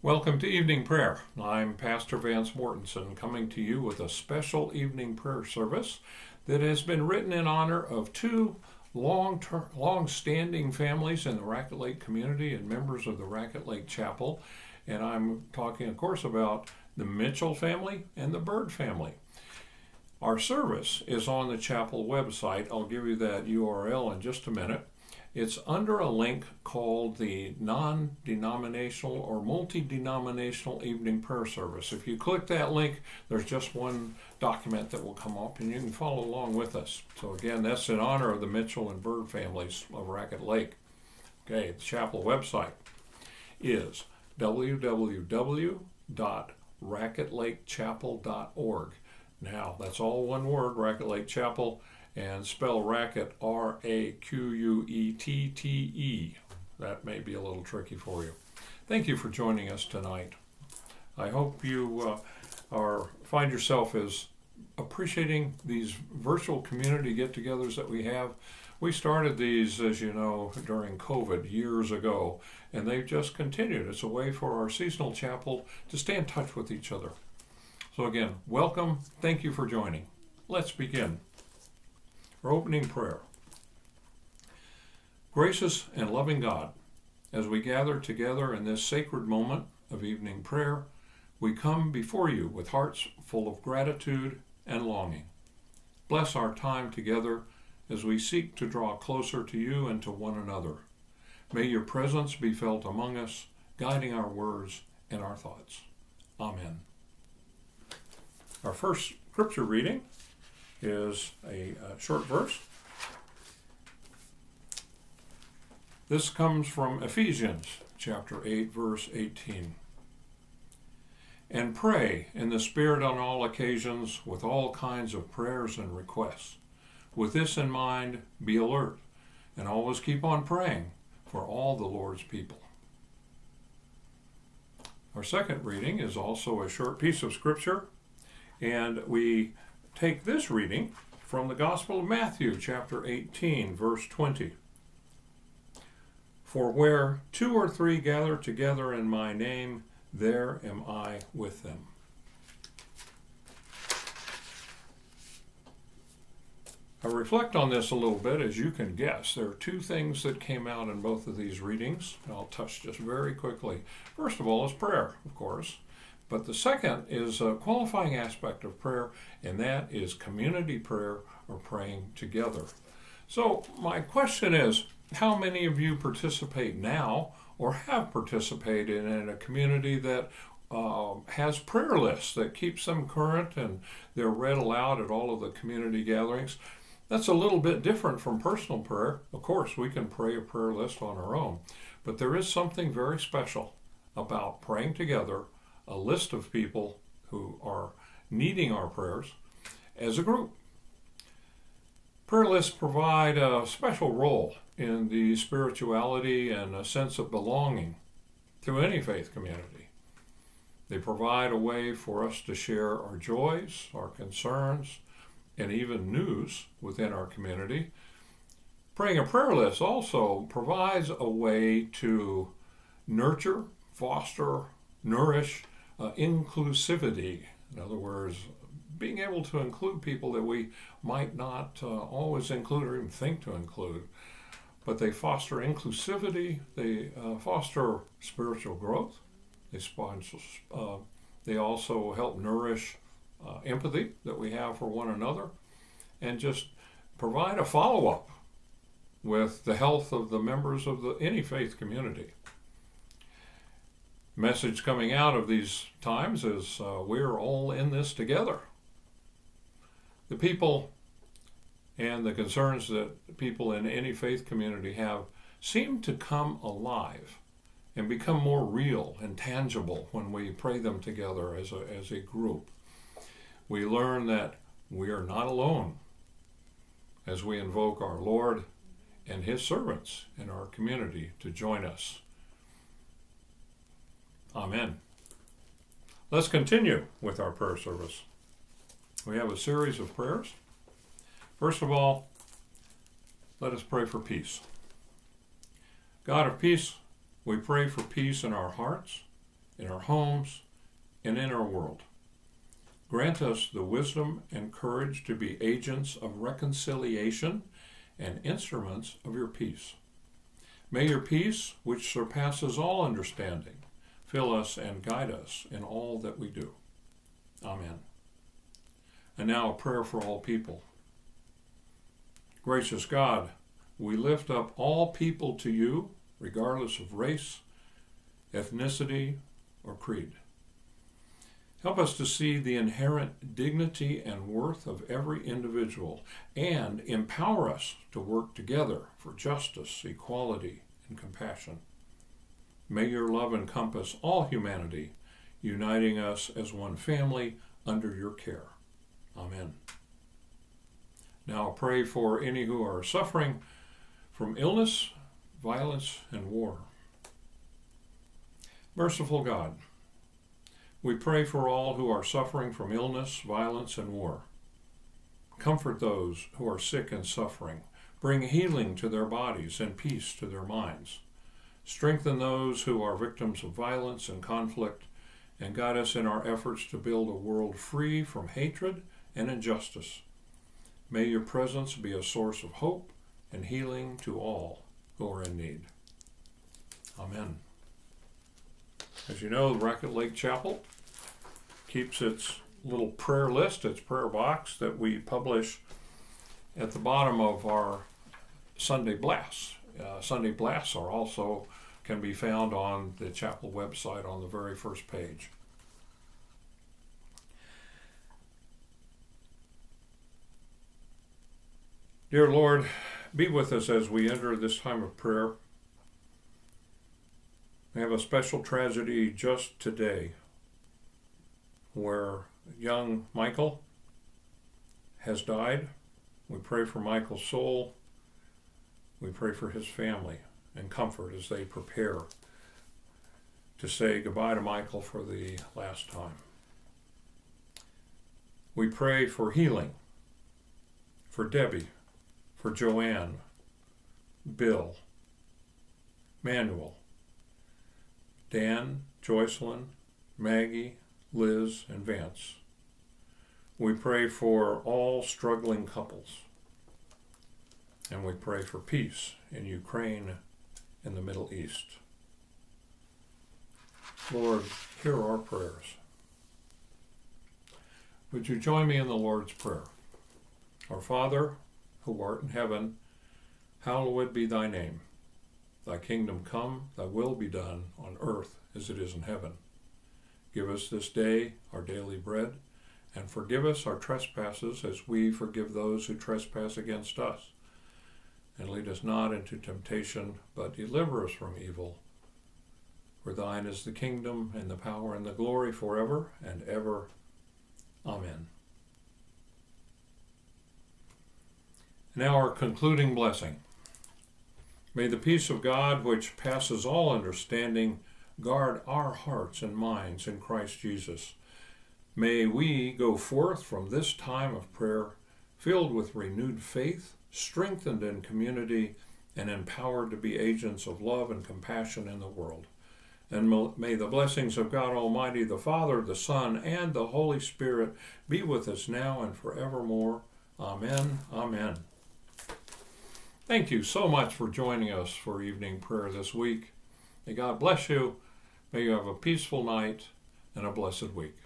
Welcome to evening prayer. I'm Pastor Vance Mortensen coming to you with a special evening prayer service that has been written in honor of two long long standing families in the Raquette Lake community and members of the Raquette Lake Chapel. And I'm talking, of course, about the Mitchell family and the Bird family. Our service is on the chapel website. I'll give you that URL in just a minute. It's under a link called the non denominational or multi denominational evening prayer service. If you click that link, there's just one document that will come up and you can follow along with us. So, again, that's in honor of the Mitchell and Bird families of Raquette Lake. Okay, the chapel website is www.raquettelakechapel.org. Now, that's all one word, Raquette Lake Chapel and spell Raquette R A Q U E T T E. That may be a little tricky for you. Thank you for joining us tonight. I hope you uh, are find yourself as appreciating these virtual community get-togethers that we have. We started these, as you know, during COVID years ago, and they've just continued. It's a way for our seasonal chapel to stay in touch with each other. So again, welcome. Thank you for joining. Let's begin. Our opening prayer. Gracious and loving God, as we gather together in this sacred moment of evening prayer, we come before you with hearts full of gratitude and longing. Bless our time together as we seek to draw closer to you and to one another. May your presence be felt among us, guiding our words and our thoughts. Amen. Our first scripture reading is a, a short verse. This comes from Ephesians chapter 8, verse 18. And pray in the Spirit on all occasions with all kinds of prayers and requests. With this in mind, be alert and always keep on praying for all the Lord's people. Our second reading is also a short piece of Scripture, and we take this reading from the Gospel of Matthew, chapter 18, verse 20. For where two or three gather together in my name, there am I with them. I reflect on this a little bit, as you can guess. There are two things that came out in both of these readings. I'll touch just very quickly. First of all is prayer, of course. But the second is a qualifying aspect of prayer, and that is community prayer or praying together. So, my question is how many of you participate now or have participated in a community that uh, has prayer lists that keeps them current and they're read aloud at all of the community gatherings? That's a little bit different from personal prayer. Of course, we can pray a prayer list on our own, but there is something very special about praying together a list of people who are needing our prayers as a group. Prayer lists provide a special role in the spirituality and a sense of belonging to any faith community. They provide a way for us to share our joys, our concerns, and even news within our community. Praying a prayer list also provides a way to nurture, foster, nourish, uh, inclusivity. In other words, being able to include people that we might not uh, always include or even think to include. But they foster inclusivity, they uh, foster spiritual growth, they, sponsor, uh, they also help nourish uh, empathy that we have for one another, and just provide a follow up with the health of the members of the, any faith community message coming out of these times is uh, we're all in this together. The people and the concerns that people in any faith community have seem to come alive and become more real and tangible when we pray them together as a, as a group. We learn that we are not alone as we invoke our Lord and His servants in our community to join us Amen. Let's continue with our prayer service. We have a series of prayers. First of all, let us pray for peace. God of peace, we pray for peace in our hearts in our homes, and in our world. Grant us the wisdom and courage to be agents of reconciliation and instruments of your peace. May your peace, which surpasses all understanding, fill us and guide us in all that we do. Amen. And now a prayer for all people. Gracious God, we lift up all people to you, regardless of race, ethnicity, or creed. Help us to see the inherent dignity and worth of every individual and empower us to work together for justice, equality, and compassion. May your love encompass all humanity, uniting us as one family under your care. Amen. Now pray for any who are suffering from illness, violence, and war. Merciful God, we pray for all who are suffering from illness, violence, and war. Comfort those who are sick and suffering. Bring healing to their bodies and peace to their minds. Strengthen those who are victims of violence and conflict, and guide us in our efforts to build a world free from hatred and injustice. May your presence be a source of hope and healing to all who are in need. Amen. As you know, the Raquette Lake Chapel keeps its little prayer list, its prayer box that we publish at the bottom of our Sunday Blasts. Uh, Sunday Blasts are also can be found on the chapel website on the very first page. Dear Lord, be with us as we enter this time of prayer. We have a special tragedy just today where young Michael has died. We pray for Michael's soul. We pray for his family and comfort as they prepare to say goodbye to Michael for the last time. We pray for healing for Debbie, for Joanne, Bill, Manuel, Dan, Joycelyn, Maggie, Liz, and Vance. We pray for all struggling couples. And we pray for peace in Ukraine and the Middle East. Lord, hear our prayers. Would you join me in the Lord's Prayer? Our Father, who art in heaven, hallowed be thy name. Thy kingdom come, thy will be done on earth as it is in heaven. Give us this day our daily bread, and forgive us our trespasses as we forgive those who trespass against us. And lead us not into temptation, but deliver us from evil. For thine is the kingdom, and the power, and the glory forever and ever. Amen. Now, our concluding blessing. May the peace of God, which passes all understanding, guard our hearts and minds in Christ Jesus. May we go forth from this time of prayer filled with renewed faith, strengthened in community, and empowered to be agents of love and compassion in the world. And may the blessings of God Almighty, the Father, the Son, and the Holy Spirit be with us now and forevermore. Amen. Amen. Thank you so much for joining us for evening prayer this week. May God bless you. May you have a peaceful night and a blessed week.